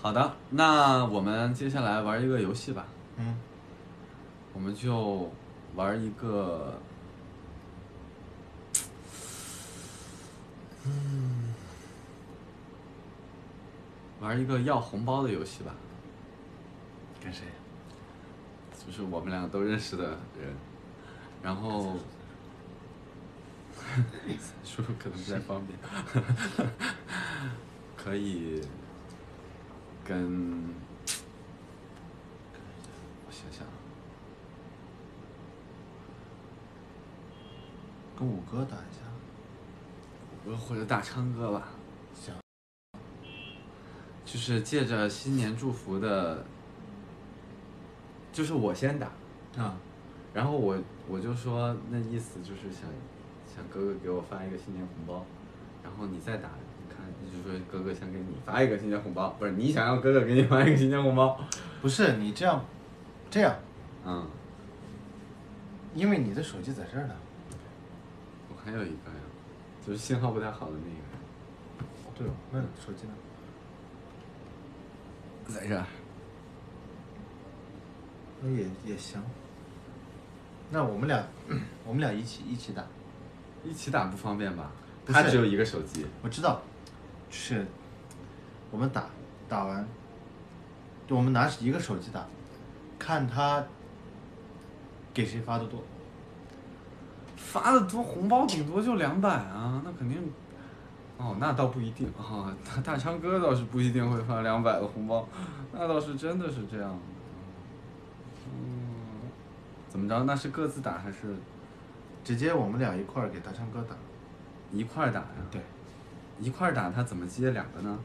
好的，那我们接下来玩一个游戏吧。嗯，我们就玩一个，嗯，玩一个要红包的游戏吧。跟谁？就是我们两个都认识的人，然后 叔叔可能不太方便，可以跟我想想，跟五哥打一下。我或者大昌哥吧，行，就是借着新年祝福的，就是我先打，啊，然后我我就说那意思就是想想哥哥给我发一个新年红包，然后你再打，就说哥哥想给你发一个新年红包，不是你想要哥哥给你发一个新年红包，不是你这样，这样，嗯，因为你的手机在这儿呢。我还有一个呀，就是信号不太好的那个，对哦，那手机呢？在这儿，那也也行。那我们俩，我们俩一起一起打。一起打不方便吧？他只有一个手机，我知道，是，我们打打完，就我们拿一个手机打，看他给谁发的多。发的多红包顶多就两百啊，那肯定。哦，那倒不一定啊，大大昌哥倒是不一定会发两百的红包，那倒是真的是这样。嗯，怎么着？那是各自打还是直接我们俩一块儿给大昌哥打。一块儿打呀？对，一块儿打，他怎么接两个呢？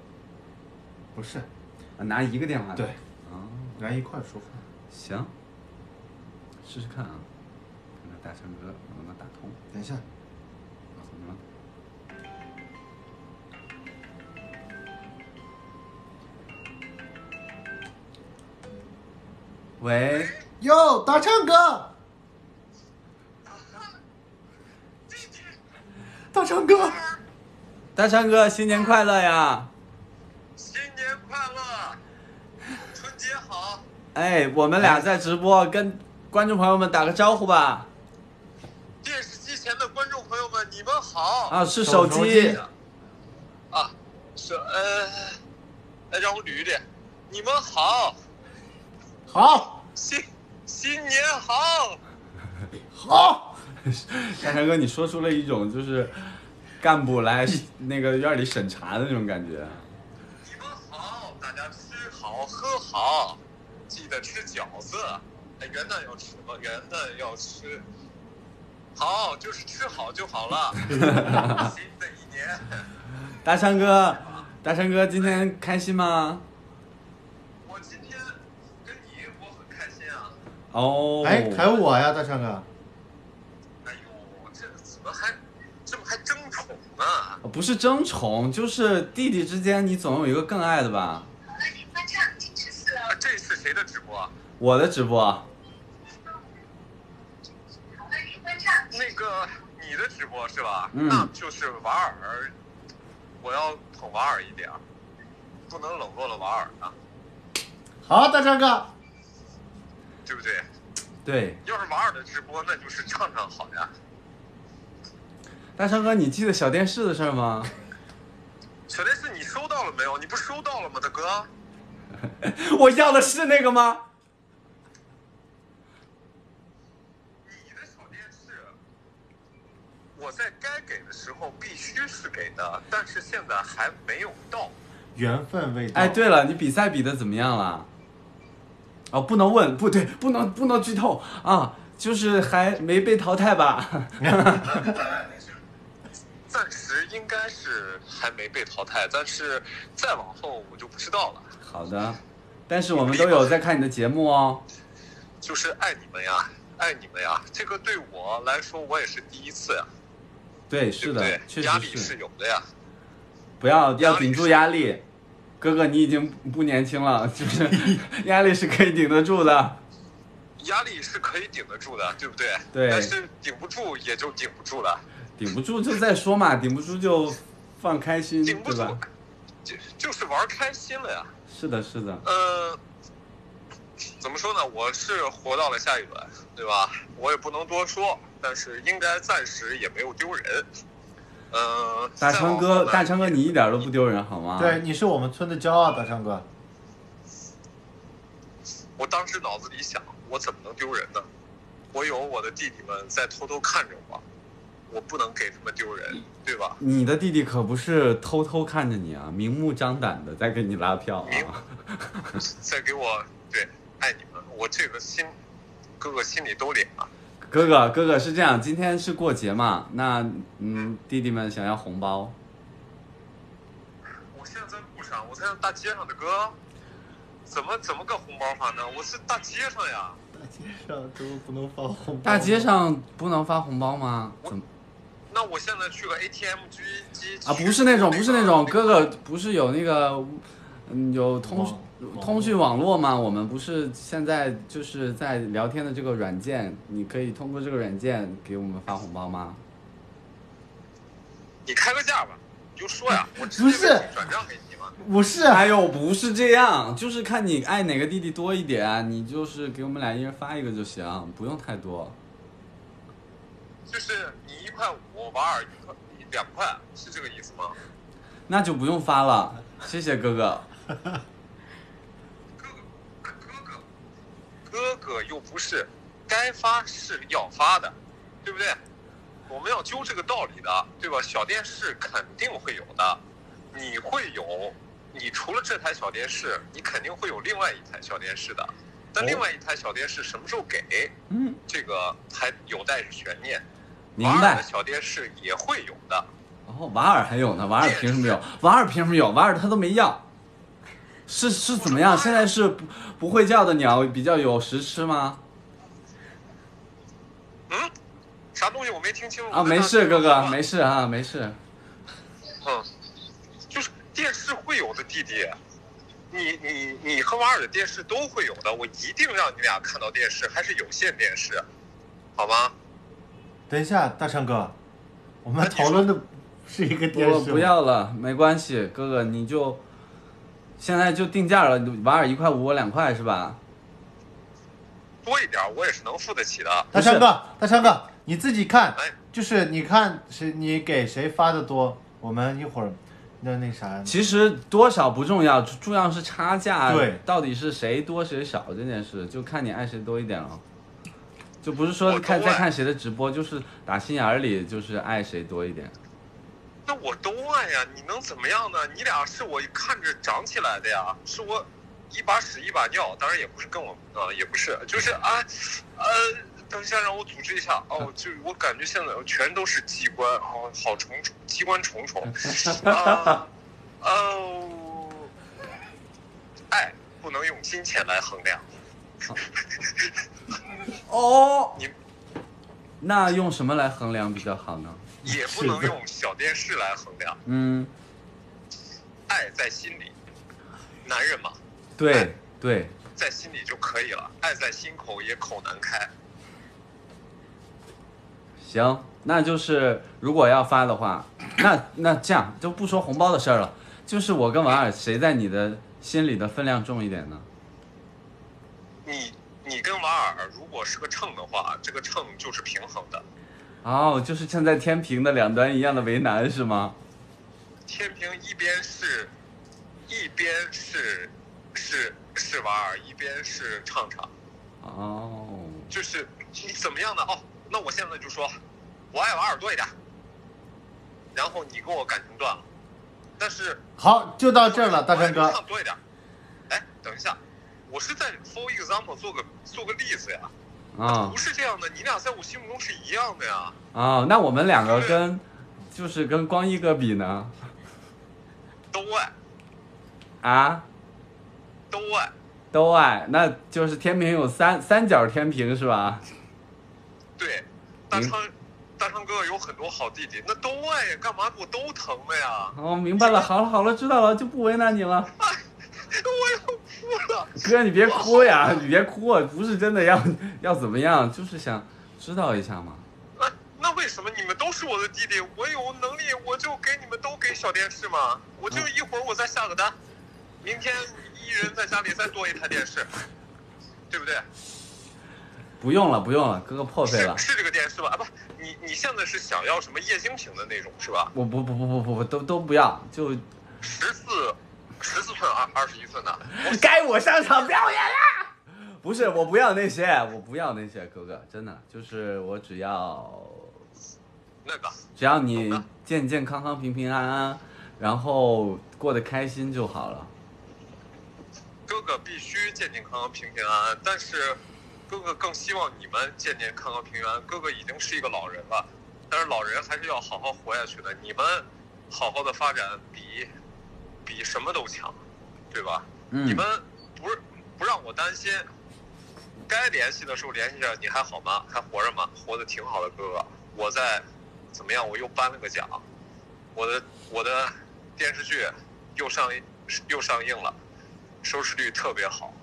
不是，啊，拿一个电话打。对啊，来一块儿说话。行，试试看啊，看看大昌哥能不能打通。等一下。喂，哟，大昌哥，大昌哥，大山哥，新年快乐呀！新年快乐，春节好！哎，我们俩在直播，跟观众朋友们打个招呼吧。电视机前的观众朋友们，你们好！啊，是手手机机。啊，是呃，来，让我捋一捋。你们好，好，新新年好！好，大山哥，你说出了一种就是干部来那个院里审查的那种感觉。你们好，大家吃好喝好，记得吃饺子。哎，元旦要吃吗？元旦要吃。好，就是吃好就好了。新的一年，大山哥，大山哥，今天开心吗？我今天跟你我很开心啊。哦，哎，还有我呀，大山哥，哎呦，这个怎么还这么还争宠呢？不是争宠，就是弟弟之间，你总有一个更爱的吧？啊，这次谁的直播？我的直播，那个你的直播是吧？嗯那就是瓦尔，我要捧瓦尔一点儿，不能冷落了瓦尔啊，好，大昌哥，对不对？对，要是瓦尔的直播，那就是唱唱好呀。大昌哥，你记得小电视的事儿吗？小电视你收到了没有？你不收到了吗，大哥？我要的是那个吗？你的小电视，我在该给的时候必须是给的，但是现在还没有到。缘分未到。哎，对了，你比赛比的怎么样了？哦，不能问，不对，不能不能剧透啊，就是还没被淘汰吧？应该是还没被淘汰，但是再往后我就不知道了。好的，但是我们都有在看你的节目哦。就是爱你们呀，爱你们呀！这个对我来说，我也是第一次呀，对，是的对对，？确压力是有的呀。不要要顶住压力。哥哥，你已经不年轻了，就是 压力是可以顶得住的。压力是可以顶得住的，对不对？对但是顶不住也就顶不住了，顶不住就再说嘛，顶不住就放开心，顶不住对吧？，就就是玩开心了呀。是的，是的，呃，怎么说呢？我是活到了下一轮，对吧？我也不能多说，但是应该暂时也没有丢人。呃，大昌哥，大昌哥，你一点都不丢人好吗？对，，你是我们村的骄傲，大昌哥。我当时脑子里想，我怎么能丢人呢？我有我的弟弟们在偷偷看着我，我不能给他们丢人，对吧？你的弟弟可不是偷偷看着你啊，明目张胆的在给你拉票啊。在给我对爱你们，我这个心，哥哥心里都凉啊。哥哥，哥哥是这样，今天是过节嘛，那嗯，弟弟们想要红包，我现在在路上，我在大街上的哥，怎么怎么个红包法呢？我是大街上呀。大街上怎么不能发红包？大街上不能发红包吗？怎么那我现在去个 ATM 机机啊？不是那种，不是那种，哥哥不是有那个，嗯，有通通讯网络吗？我们不是现在就是在聊天的这个软件，你可以通过这个软件给我们发红包吗？你开个价吧，你就说呀，我直不是接转账给你嘛。不是，哎呦，不是这样，就是看你爱哪个弟弟多一点，你就是给我们俩一人发一个就行，不用太多。就是你一块五，瓦尔一块一两块，是这个意思吗？那就不用发了，谢谢哥哥。哥哥，哥哥，哥哥又不是该发是要发的，对不对？我们要揪这个道理的，对吧？小电视肯定会有的，你会有，你除了这台小电视，你肯定会有另外一台小电视的。但哦另外一台小电视什么时候给，嗯，这个还有待着悬念。明白。小电视也会有的，哦，瓦尔还有呢，瓦尔凭什么有？瓦尔凭什么有？瓦尔他都没要。是是怎么样？现在是不不会叫的鸟比较有食吃吗？嗯，啥东西我没听清楚啊，没事，哥哥，没事。事啊，没事。嗯，就是电视会有的，弟弟，你你你和瓦尔的电视都会有的，我一定让你俩看到电视，还是有线电视，好吗？等一下，大昌哥，我们讨论的是一个电视我不要了，没关系，哥哥你就现在就定价了，瓦尔一块五，我两块是吧？多一点我也是能付得起的。大昌哥，大昌哥，你自己看哎，就是你看谁，你给谁发的多，我们一会儿那那啥，其实多少不重要，重要是差价，对到底是谁多谁少这件事，就看你爱谁多一点了。就不是说看在看谁的直播，就是打心眼儿里就是爱谁多一点。那我都爱呀，你能怎么样呢？你俩是我看着长起来的呀，是我一把屎一把尿，当然也不是跟我啊、也不是，就是啊，呃，等一下让我组织一下哦，就我感觉现在全都是机关哦，好重重，机关重重 啊，哦，爱不能用金钱来衡量，哦，你那用什么来衡量比较好呢？也不能用小电视来衡量，嗯，爱在心里，男人嘛。对对，在心里就可以了，爱在心口也口难开。行，那就是如果要发的话，那那这样就不说红包的事儿了，就是我跟王二谁在你的心里的分量重一点呢？你你跟瓦尔如果是个秤的话，这个秤就是平衡的。哦，就是像在天平的两端一样的为难是吗？天平一边是，一边是是是瓦尔，一边是畅畅，哦，就是你怎么样呢？哦，那我现在就说，我爱瓦尔多一点，然后你跟我感情断了，但是好，就到这儿了，大川川哥。多一点。哎，等一下，我是在 for example 做个做个例子呀。啊不是这样的，你俩在我心目中是一样的呀。哦，那我们两个跟就是跟光一哥比呢？都爱，啊，都爱，都爱，那就是天平有三三角天平是吧？对，大明昌，大昌哥哥有很多好弟弟，那都爱呀，干嘛我都疼了呀？哦，明白了，好了好了，知道了，就不为难你了。我要哭了。哥，你别哭呀，你别哭，不是真的要要怎么样，就是想知道一下嘛。那那为为什么你们都是我的弟弟？我有能力我就给你们都给小电视嘛，我就一会儿我再下个单，明天一人在家里再多一台电视，对不对？不用了，不用了，哥哥破费了。是是这个电视吧？啊不，你你现在是想要什么液晶屏的那种是吧？我不不不不不不都都不要，就十四十四寸二二十一寸的，该我上场表演啦！不是，我不要那些，我不要那些，哥哥，真的就是我只要那个只要你健健康康、平平安安，然后过得开心就好了。哥哥必须健健康康、平平安安，但是哥哥更希望你们健健康康、平平安安。哥哥已经是一个老人了，但是老人还是要好好活下去的。你们好好的发展比比什么都强，对吧？嗯你们不是不让我担心，该联系的时候联系着。你还好吗？还活着吗？活得挺好的，哥哥。我在怎么样？我又颁了个奖，我的我的电视剧又上又上映了，收视率特别好，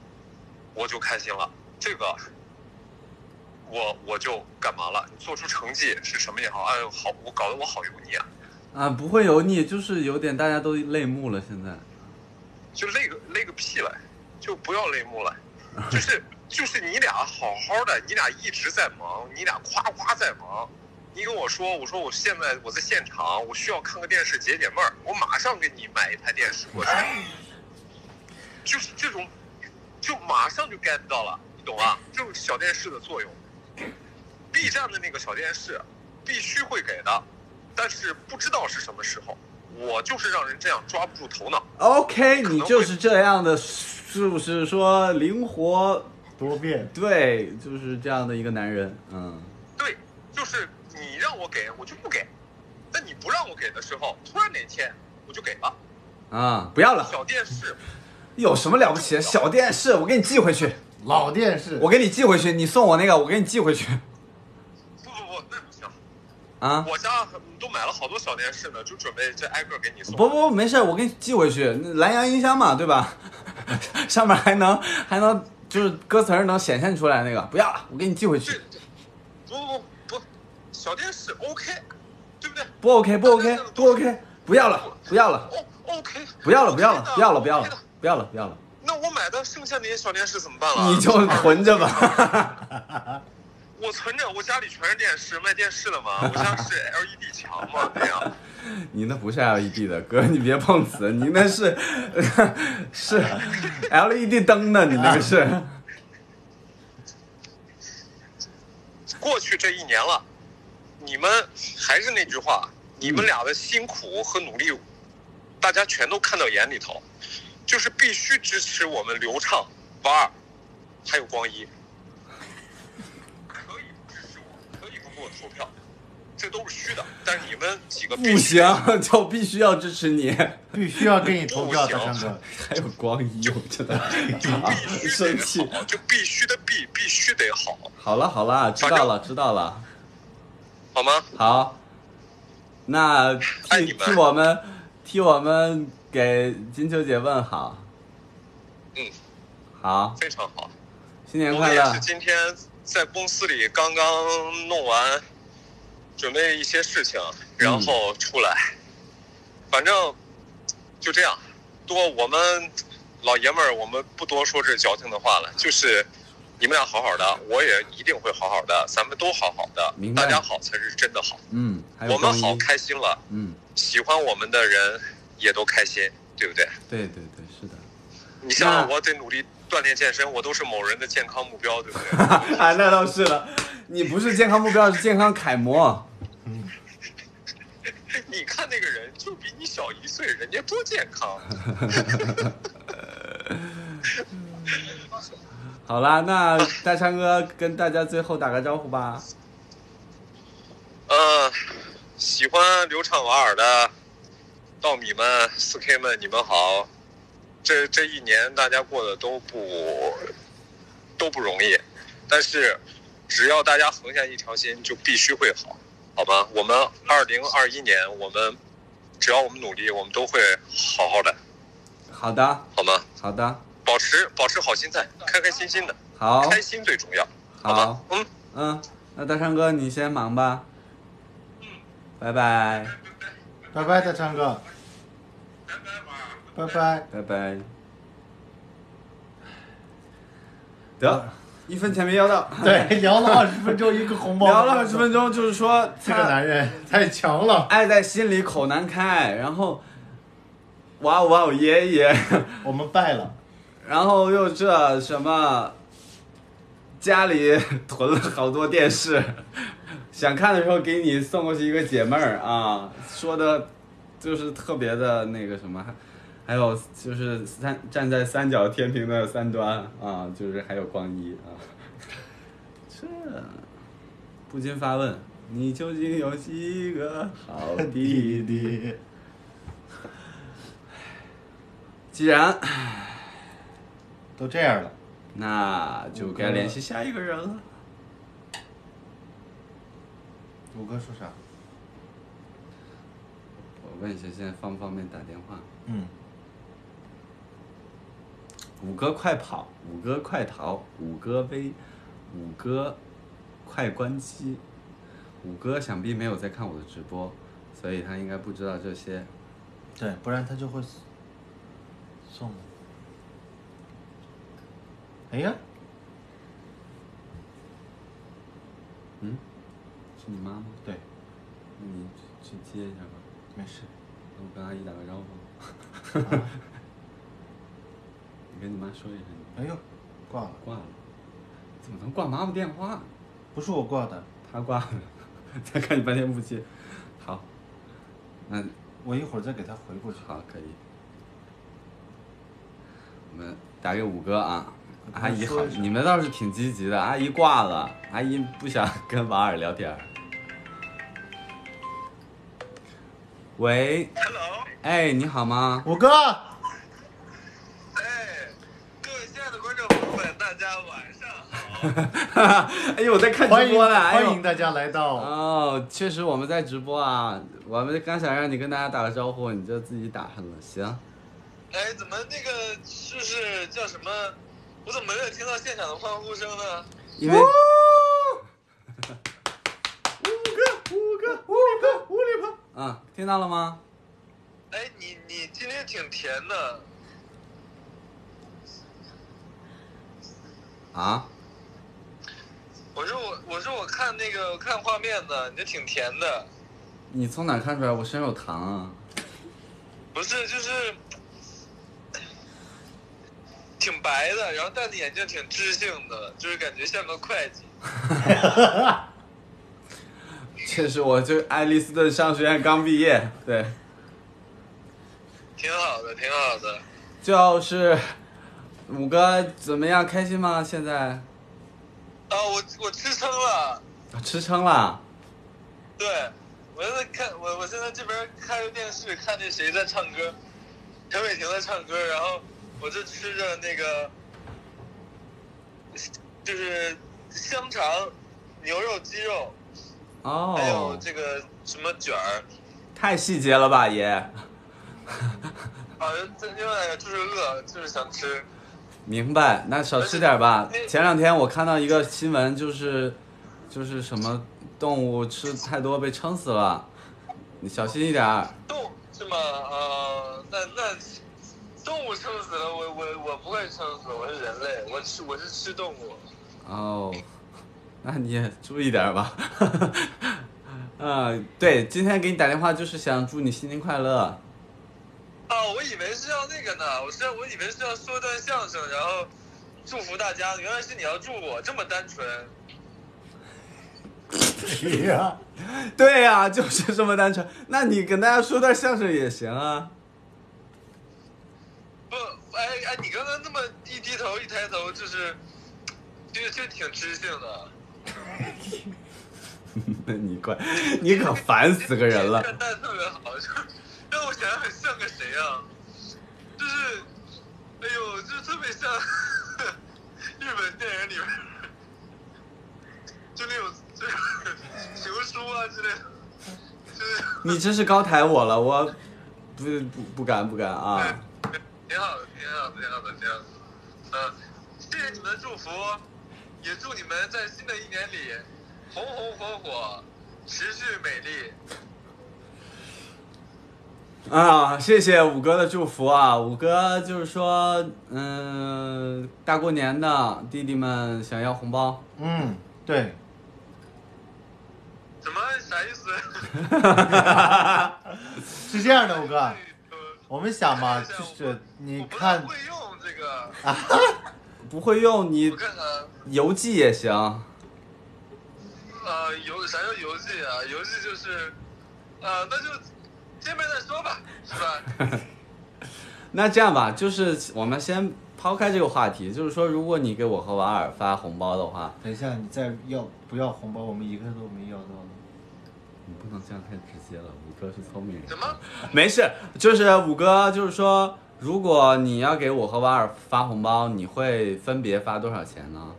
我就开心了。这个我我就干嘛了？你做出成绩是什么也好，哎呦好，我搞得我好油腻啊！啊，不会油腻，就是有点大家都泪目了。现在，就累个累个屁了，就不要泪目了，就是就是你俩好好的，你俩一直在忙，你俩夸夸在忙。你跟我说，我说我现在我在现场，我需要看个电视解解闷儿，我马上给你买一台电视过去，就是这种，就马上就 get 到了，你懂吧？这种小电视的作用，B 站的那个小电视必须会给的，但是不知道是什么时候，我就是让人这样抓不住头脑。OK，你就是这样的，是不是说灵活？多变，对，就是这样的一个男人。嗯，对，就是你让我给，我就不给；但你不让我给的时候，突然哪天我就给了。啊，不要了，小电视，有什么了不起？小电视，我给你寄回去，老电视，我给你寄回去，你送我那个，我给你寄回去。啊，我家都买了好多小电视呢，就准备这挨个给你送。不不不，没事，我给你寄回去。那蓝牙音箱嘛，对吧？上面还能还能就是歌词能显现出来那个，不要了，我给你寄回这去。不不不不，小电视 OK，对不对？不 OK 不 OK 不 OK，不要了不要了哦 OK，不要了不要了不要了不要了不要了不要了，那我买的剩下那些小电视怎么办了？你就 囤着吧。我存着，我家里全是电视，卖电视的嘛。我家是 LED 墙嘛，对呀。你那不是 LED 的，哥，你别碰瓷，你那是是 LED 灯呢，你那个是。过去这一年了，你们还是那句话，你们俩的辛苦和努力，大家全都看到眼里头，就是必须支持我们刘畅、王二，还有光一。可以不支持我，可以不给我投票，这都是虚的。但是你们几个不行，就必须要支持你。必须要给你投票，不行大山哥。还有光一，我真的必须生气得。好，就必须的必必须得好，好了好了，知道了知道了。好吗？好，那替替我们替我们给金秋姐问好。嗯，好，非常好。新年快乐！今天在公司里刚刚弄完，准备一些事情，然后出来。反正就这样，多我们老爷们儿，我们不多说这矫情的话了，就是你们俩好好的，我也一定会好好的，咱们都好好的大家好才是真的好。嗯，我们好开心了，嗯，喜欢我们的人也都开心，对不对？对对对，是的。你像那我得努力锻炼健身，我都是某人的健康目标，对不对？啊，那倒是了，你不是健康目标，是健康楷模。嗯 你看那个人就比你小一岁，人家多健康。好啦，那大昌哥跟大家最后打个招呼吧。呃，喜欢流畅瓦尔的稻米们、四 K 们，你们好。这这一年大家过得都不都不容易，但是只要大家横下一条心，就必须会好，好吗？我们二零二一年，我们只要我们努力，我们都会好好的，好的，好吗？好的，保持保持好心态，开开心心的，好，开心最重要，好吗好？，嗯，嗯，那大昌哥你先忙吧。嗯拜拜，拜拜，大昌哥，拜拜嘛。拜拜。拜拜。得，一分钱没要到。对，聊了二十分钟一个红包，聊了二十分钟，就是说这个男人太强了。爱在心里口难开，然后，哇哦哇哦爷爷，我们败了，然后又这什么，家里囤了好多电视，想看的时候给你送过去一个解闷儿啊，说的，就是特别的那个什么，还还有就是三站在三角天平的三端啊，就是还有光一啊，这不禁发问，你究竟有几个好弟弟？弟，既然都这样了，那就该联系下一个人了。五哥说啥？我问一下，现在方不方便打电话？嗯，五哥快跑，五哥快逃，五哥微，五哥快关机。五哥想必没有在看我的直播，所以他应该不知道这些。对，不然他就会送。哎呀，嗯，是你妈吗？对，那你去接一下吧。没事。我跟阿姨打个招呼。啊 你跟你妈说一声，哎呦，挂了，挂了。怎么能挂妈妈电话？不是我挂的，她挂了，再看你半天不接。好，那我一会儿再给她回过去。好，可以。我们打给五哥啊，阿姨好你们倒是挺积极的。阿姨挂了，阿姨不想 跟瓦尔聊天。喂，Hello，哎，你好吗？五哥，哎，各位亲爱的观众朋友们，大家晚上好。哎呦，我在看直播呢，哎呦欢迎。大家来到。哦，确实我们在直播啊，我们刚想让你跟大家打个招呼，你就自己打上了，行。哎，怎么那个就是叫什么？我怎么没有听到现场的欢呼声呢？因为五个，五个，五里坡，五里坡。啊，听到了吗？哎，你你今天挺甜的，啊，那个看画面的，你这挺甜的，你从哪看出来我身上有糖啊？不是就是挺白的，然后戴的眼镜挺知性的，就是感觉像个会计。确实，我就爱丽斯顿商学院刚毕业，对，挺好的，挺好的。就是五哥怎么样？开心吗？现在啊，我我吃撑了。吃撑了？对，我现在看我我现在这边开着电视看那谁在唱歌，陈伟霆在唱歌，然后我就吃着那个，就是香肠、牛肉、鸡肉，哦还有哦，这个什么卷儿。太细节了吧，爷。啊，这另外就是饿，就是想吃。明白，那少吃点吧。前两天我看到一个新闻，就是就是什么动物吃太多被撑死了，你小心一点儿。动是吗？呃，那那动物撑死了，我我我不会撑死，我是人类，我吃我是吃动物。哦，那你也注意点儿吧。嗯，对，今天给你打电话就是想祝你新年快乐。哦，我以为是要那个呢，我是我以为是要说段相声，然后祝福大家，原来是你要祝我，这么单纯。对呀、就是这么单纯。那你跟大家说段相声也行啊。不，哎哎，你刚刚那么一低头一抬头，就是就就挺知性的。那你快，你可烦死个人了。这蛋特别好，就让我想想很像个谁啊？就是，哎呦，就是特别像日本电影里面，就那种就是 情书啊之类的，就是你真是高抬我了，我不不不敢不敢啊。挺好的，挺好的，挺好的，挺好的。嗯，谢谢你们的祝福，也祝你们在新的一年里红红火火，持续美丽。啊，谢谢五哥的祝福啊！五哥就是说，嗯，大过年的，弟弟们想要红包，嗯，对，啥意思？是这样的，五哥，呃我们想嘛，就是你看不看，会用这个，不会用你我看看，邮寄也行。呃，邮啥叫邮寄啊？邮寄就是，呃，那就见面再说吧，是吧？那这样吧，就是我们先抛开这个话题，就是说，如果你给我和瓦尔发红包的话，等一下你再要不要红包？我们一个都没要到呢。你不能这样太直接了。五哥是聪明人。什么？没事，就是五哥，就是说，如果你要给我和瓦尔发红包，你会分别发多少钱呢？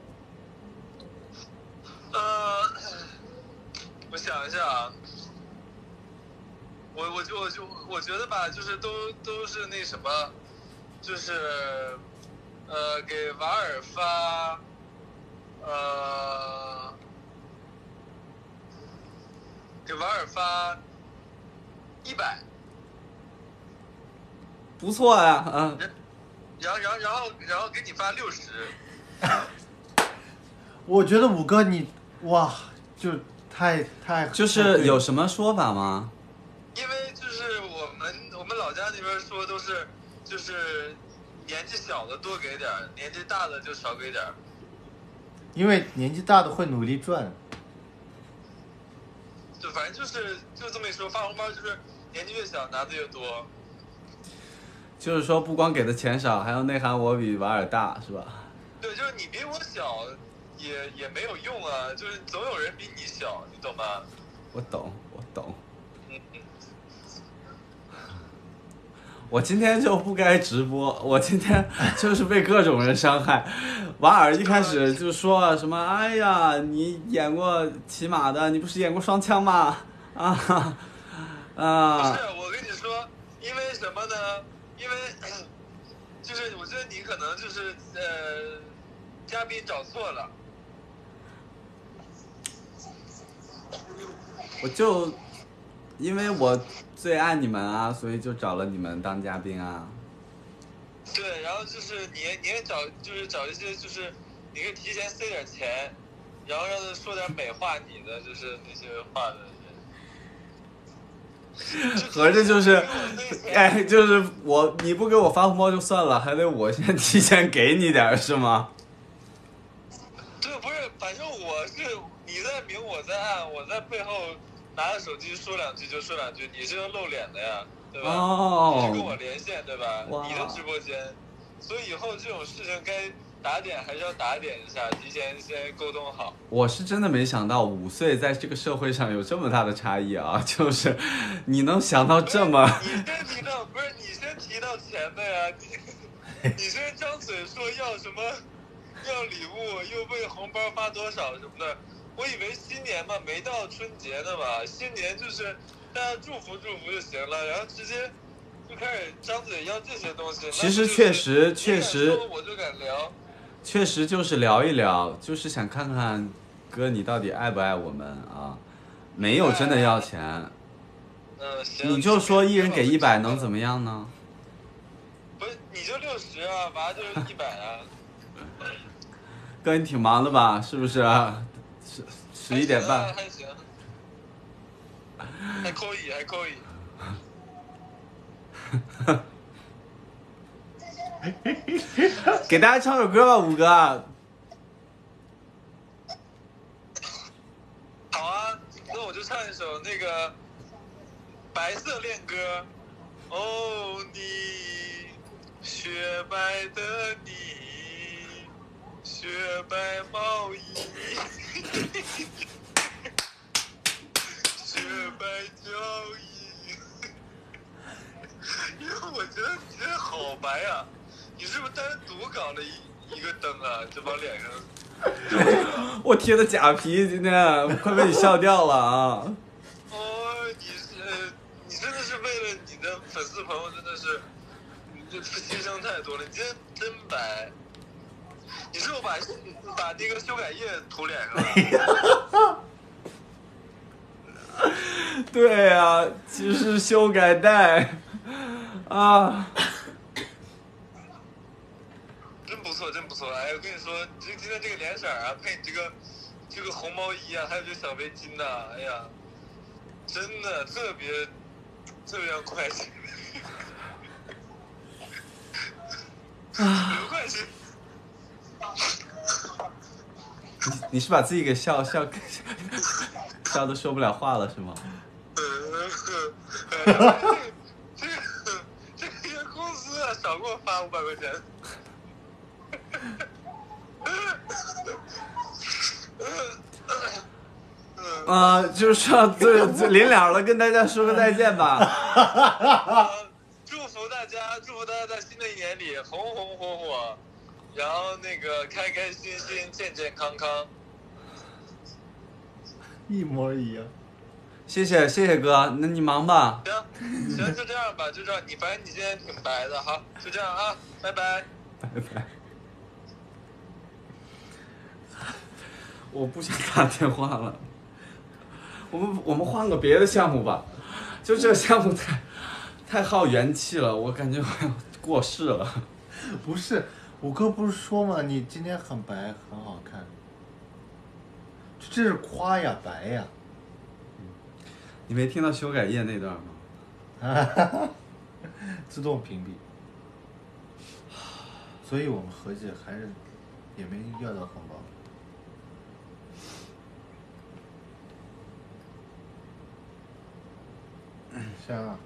呃，我想一下啊，我我就我就我觉得吧，就是都都是那什么，就是呃给瓦尔发，呃给瓦尔发一百，不错呀，嗯，然后然后然后然后给你发六十，我觉得五哥你哇，就太太就是有什么说法吗？因为就是我们我们老家那边说都是就是年纪小的多给点儿，年纪大的就少给点儿。因为年纪大的会努力赚。就反正就是就这么一说，发红包就是年纪越小拿的越多。就是说，不光给的钱少，还要内涵我比瓦尔大，是吧？对，就是你比我小，也也没有用啊，就是总有人比你小，你懂吗？我懂，我懂。嗯嗯。我今天就不该直播，我今天就是被各种人伤害。瓦尔一开始就说什么：“哎呀，你演过骑马的，你不是演过双枪吗？”啊不啊！是，我跟你说，因为什么呢？因为就是我觉得你可能就是呃，嘉宾找错了。我就因为我最爱你们啊，所以就找了你们当嘉宾啊。对，然后就是你你也找就是找一些就是你可以提前塞点钱，然后让他说点美化你的就是那些话的人。合着就是 哎，就是我你不给我发红包就算了，还得我先提前给你点是吗？对，不是，反正我是你在明我在暗，我在背后拿着手机说两句就说两句，你是要露脸的呀，对吧？你是跟我哦，连线对吧哇？你的直播间，所以以后这种事情该打点还是要打点一下，提前先沟通好。我是真的没想到五岁在这个社会上有这么大的差异啊！就是你能想到这么，你先提到不是你先提到钱的呀？你 你先张嘴说要什么，要礼物，又问红包发多少什么的。我以为新年嘛，没到春节呢嘛，新年就是大家祝福祝福就行了，然后直接就开始张嘴要这些东西。其实确实确实我就敢聊。确实就是聊一聊，就是想看看哥你到底爱不爱我们啊？没有真的要钱，嗯，行。你就说一人给一百能怎么？样呢？不是，你就六十啊，娃就是一百啊。哥你挺忙的吧？是不是？十十一点半，还还可以，还可以。给大家唱首歌吧，五哥。好啊，那我就唱一首那个《白色恋歌》。哦，你雪白的你，雪白毛衣，雪白脚印。因为我觉得你这好白啊！你是不是单独搞了一一个灯啊？就往脸上。我贴的假皮，今天快被你笑掉了啊！哦，你是你真的是为了你的粉丝朋友，真的是，你这牺牲太多了。你今天真白，你是不是把把那个修改液涂脸上了？对啊，其实修改带。啊，真哎，我跟你说，这今天这个脸色啊，配你这个这个红毛衣啊，还有这小围巾呐、哎呀，真的特别特别让快心，特别快心。你你是把自己给笑笑 笑的说不了话了是吗？这个这个月工资啊，少给我发五百块钱。啊，就是说最最临了了，跟大家说个再见吧。呃 祝福大家，祝福大家在新的一年里红红火火，然后那个开开心心、健健康康。一模一样。谢谢谢谢哥，那你忙吧。行，行，就这样吧，就这样。你反正你今天挺白的，好，就这样啊，拜拜。拜拜。我不想打电话了，我们我们换个别的项目吧，就这个项目太太耗元气了，我感觉我要过世了。不是，我哥不是说吗？你今天很白，很好看。这是夸呀，白呀。你没听到修改页那段吗？自动屏蔽。所以我们合计还是也没要到红包。行啊！